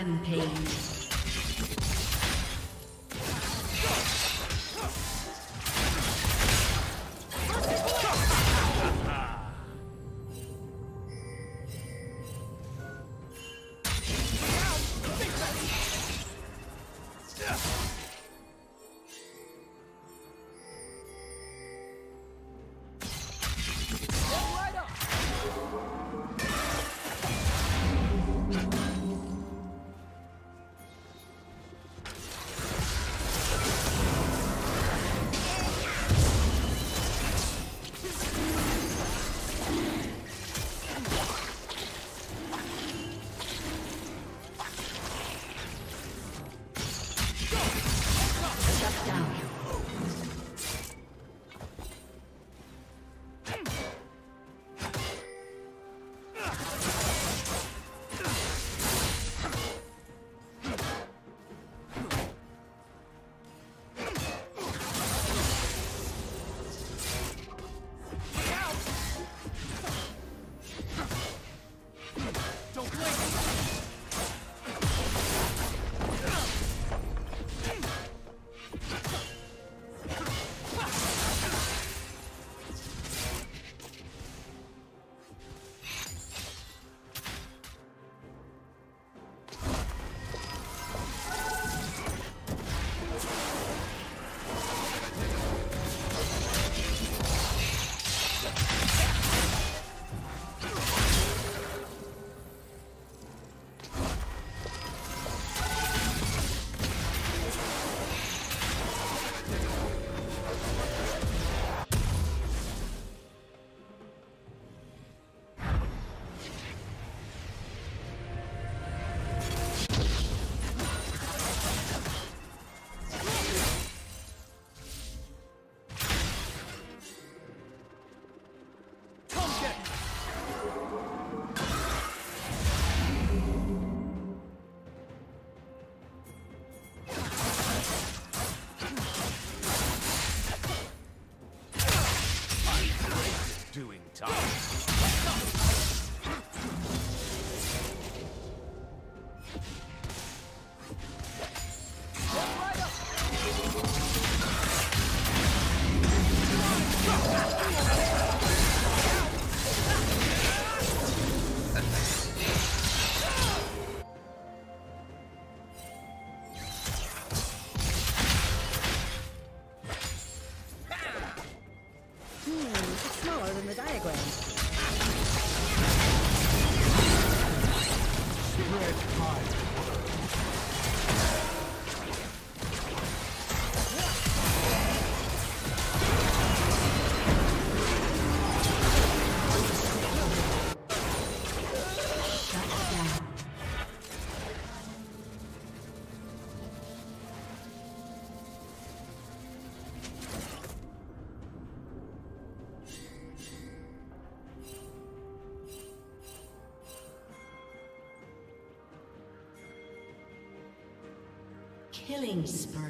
Rampage. Killing spree.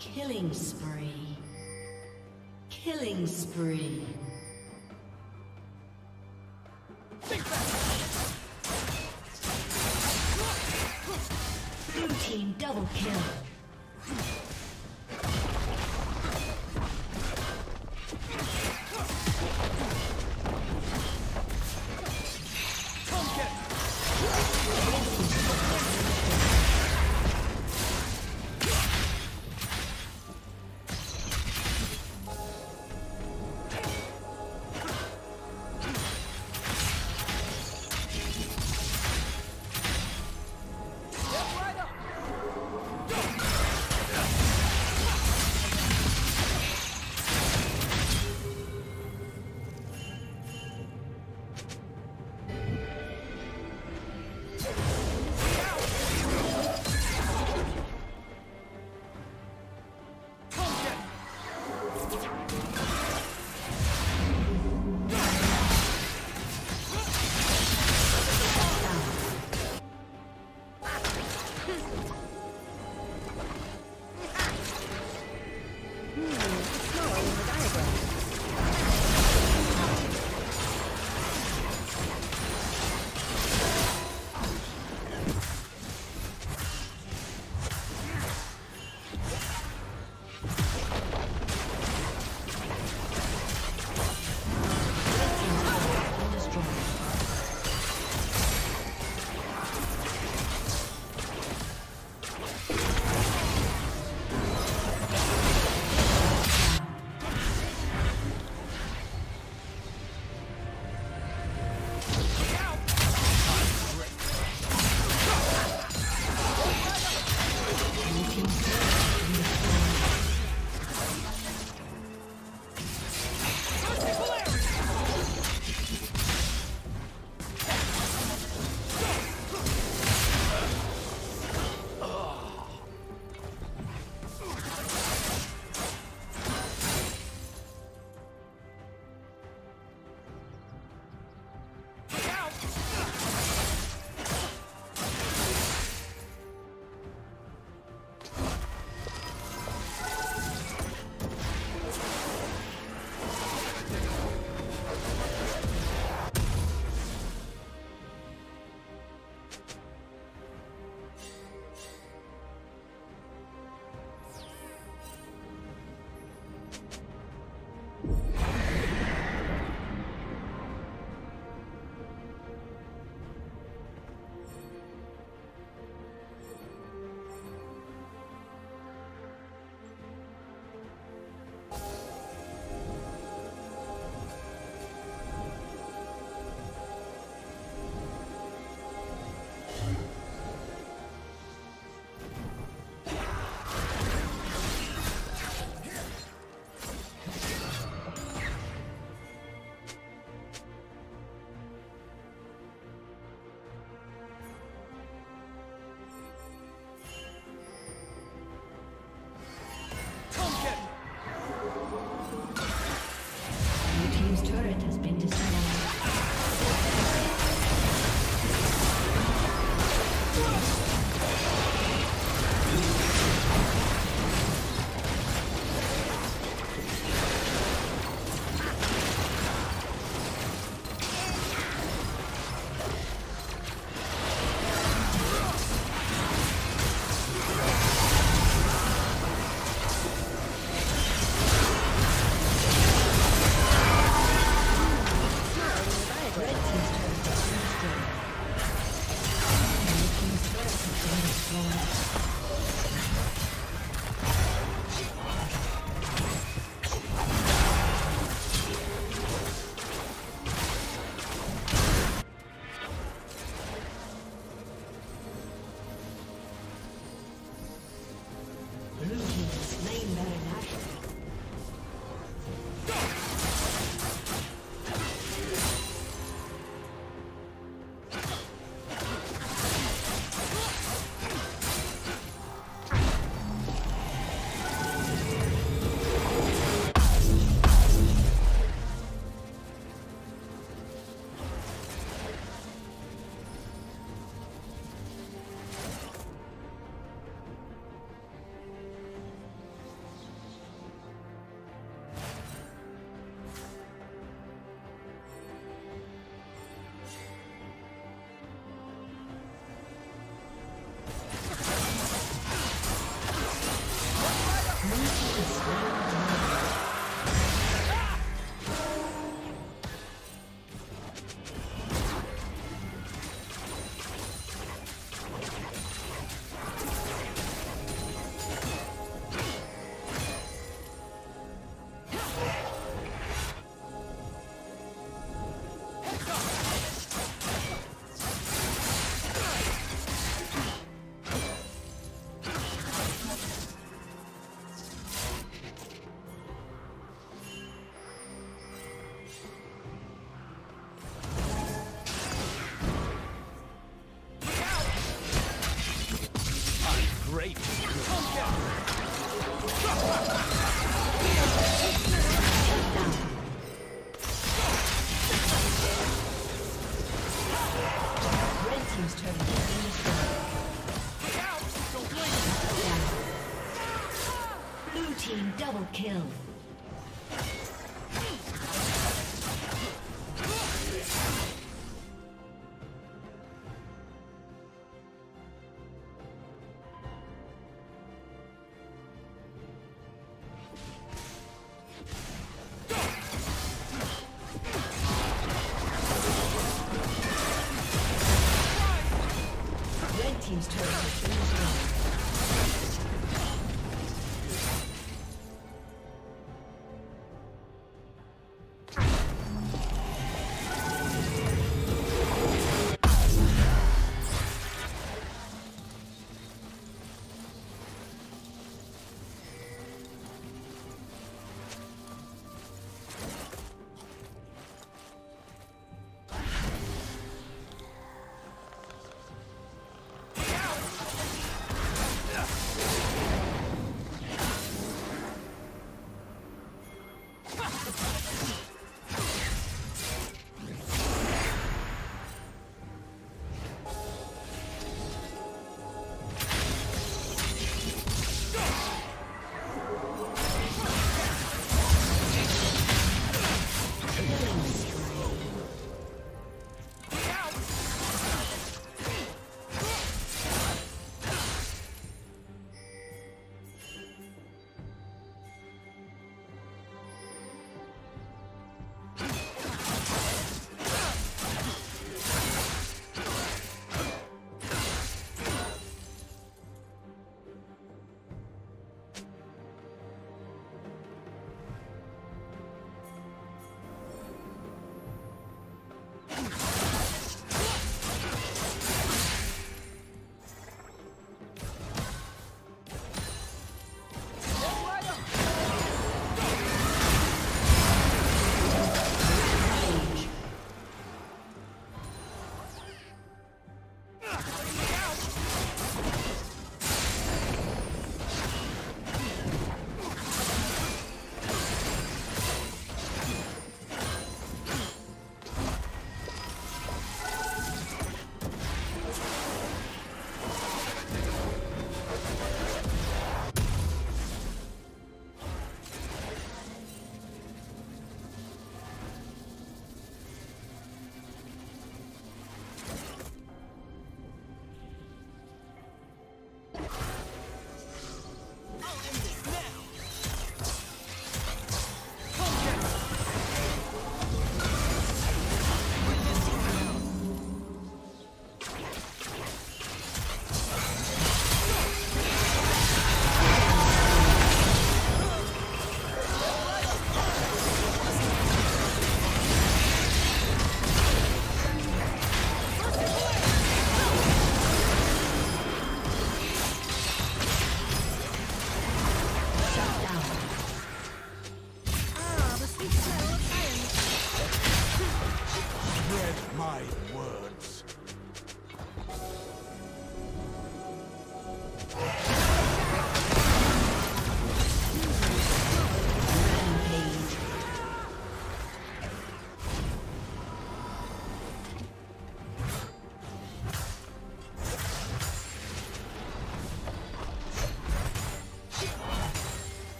Killing spree. Killing spree. Blue team double kill. Kill.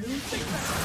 Blue team.